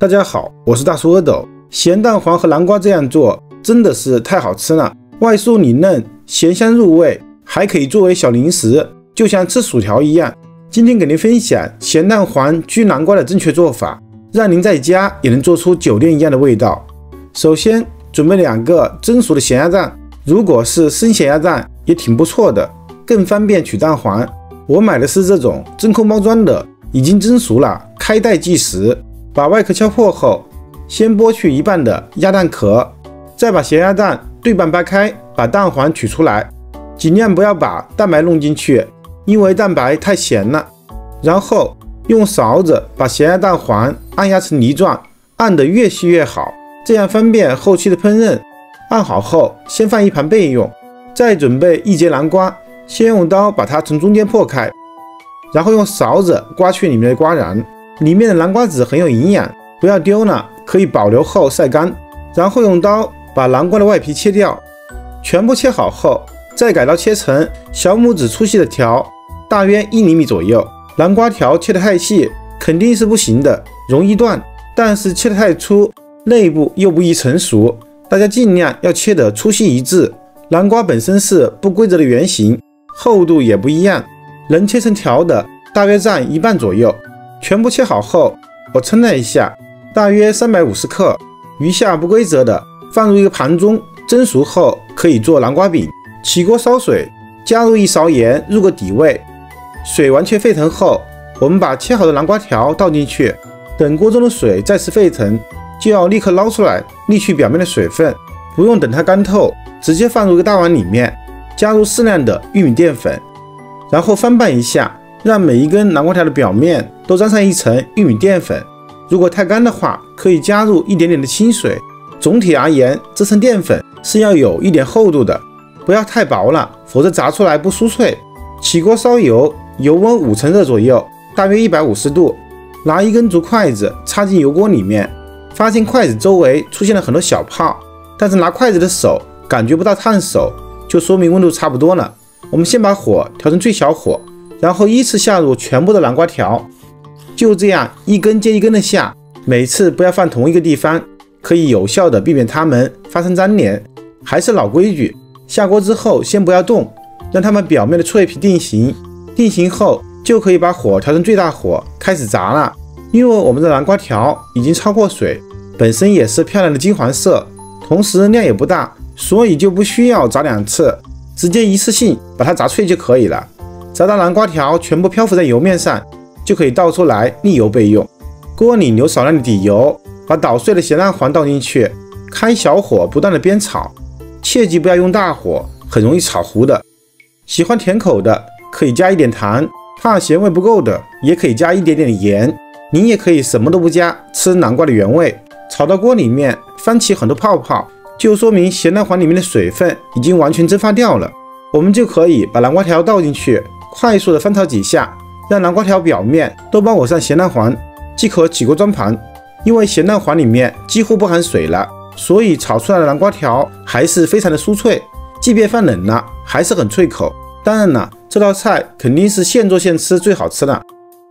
大家好，我是大叔阿斗。咸蛋黄和南瓜这样做真的是太好吃了，外酥里嫩，咸香入味，还可以作为小零食，就像吃薯条一样。今天给您分享咸蛋黄焗南瓜的正确做法，让您在家也能做出酒店一样的味道。首先准备两个蒸熟的咸鸭蛋，如果是生咸鸭蛋也挺不错的，更方便取蛋黄。我买的是这种真空包装的，已经蒸熟了，开袋即食。把外壳敲破后，先剥去一半的鸭蛋壳，再把咸鸭蛋对半掰开，把蛋黄取出来，尽量不要把蛋白弄进去，因为蛋白太咸了。然后用勺子把咸鸭蛋黄按压成泥状，按得越细越好，这样方便后期的烹饪。按好后，先放一旁备用。再准备一节南瓜，先用刀把它从中间破开，然后用勺子刮去里面的瓜瓤。里面的南瓜籽很有营养，不要丢了，可以保留后晒干。然后用刀把南瓜的外皮切掉，全部切好后，再改刀切成小拇指粗细的条，大约一厘米左右。南瓜条切得太细肯定是不行的，容易断；但是切得太粗，内部又不易成熟。大家尽量要切得粗细一致。南瓜本身是不规则的圆形，厚度也不一样，能切成条的大约占一半左右。全部切好后，我称了一下，大约三百五十克。余下不规则的放入一个盘中，蒸熟后可以做南瓜饼。起锅烧水，加入一勺盐入个底味。水完全沸腾后，我们把切好的南瓜条倒进去，等锅中的水再次沸腾，就要立刻捞出来，沥去表面的水分，不用等它干透，直接放入一个大碗里面，加入适量的玉米淀粉，然后翻拌一下。让每一根南瓜条的表面都沾上一层玉米淀粉。如果太干的话，可以加入一点点的清水。总体而言，这层淀粉是要有一点厚度的，不要太薄了，否则炸出来不酥脆。起锅烧油，油温五成热左右，大约一百五十度。拿一根竹筷子插进油锅里面，发现筷子周围出现了很多小泡，但是拿筷子的手感觉不到烫手，就说明温度差不多了。我们先把火调成最小火。然后依次下入全部的南瓜条，就这样一根接一根的下，每次不要放同一个地方，可以有效的避免它们发生粘连。还是老规矩，下锅之后先不要动，让它们表面的脆皮定型。定型后就可以把火调成最大火，开始炸了。因为我们的南瓜条已经焯过水，本身也是漂亮的金黄色，同时量也不大，所以就不需要炸两次，直接一次性把它炸脆就可以了。炸到南瓜条全部漂浮在油面上，就可以倒出来沥油备用。锅里留少量的底油，把捣碎的咸蛋黄倒进去，开小火不断的煸炒，切记不要用大火，很容易炒糊的。喜欢甜口的可以加一点糖，怕咸味不够的也可以加一点点盐。您也可以什么都不加，吃南瓜的原味。炒到锅里面翻起很多泡泡，就说明咸蛋黄里面的水分已经完全蒸发掉了。我们就可以把南瓜条倒进去。快速的翻炒几下，让南瓜条表面都包裹上咸蛋黄，即可起锅装盘。因为咸蛋黄里面几乎不含水了，所以炒出来的南瓜条还是非常的酥脆，即便放冷了还是很脆口。当然了，这道菜肯定是现做现吃最好吃的。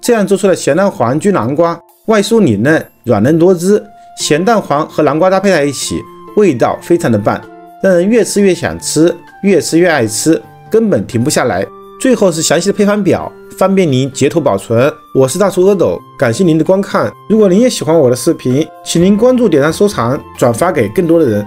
这样做出的咸蛋黄焗南瓜，外酥里嫩，软嫩多汁，咸蛋黄和南瓜搭配在一起，味道非常的棒，让人越吃越想吃，越吃越爱吃，根本停不下来。最后是详细的配方表，方便您截图保存。我是大厨阿斗，感谢您的观看。如果您也喜欢我的视频，请您关注、点赞、收藏、转发给更多的人。